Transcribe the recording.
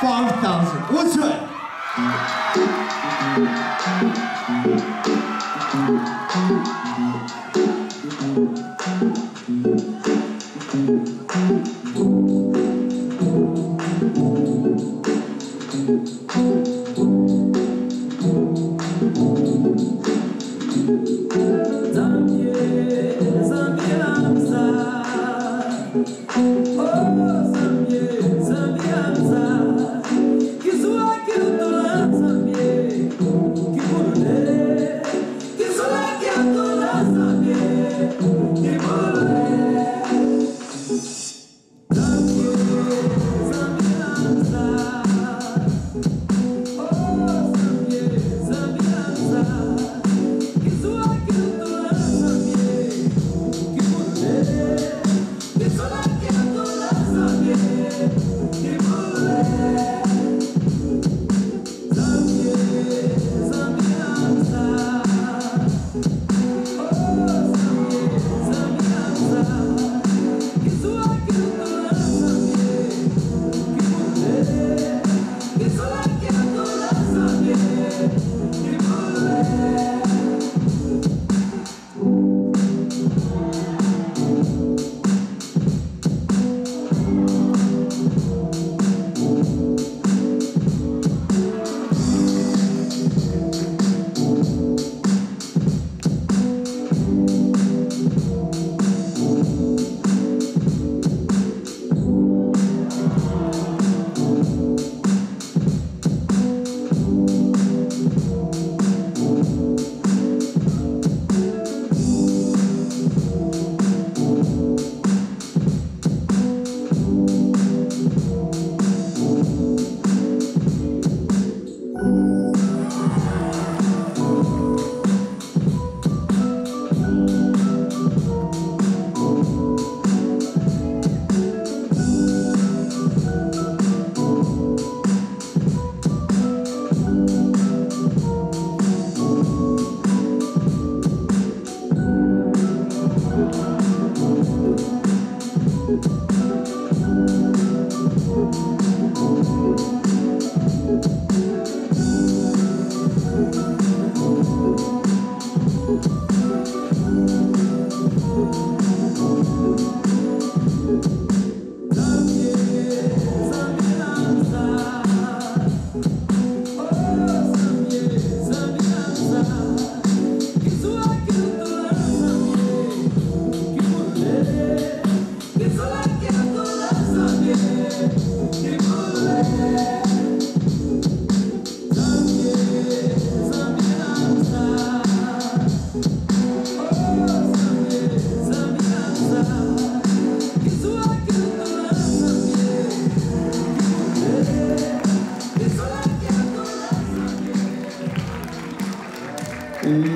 5,000. What's right? Mm.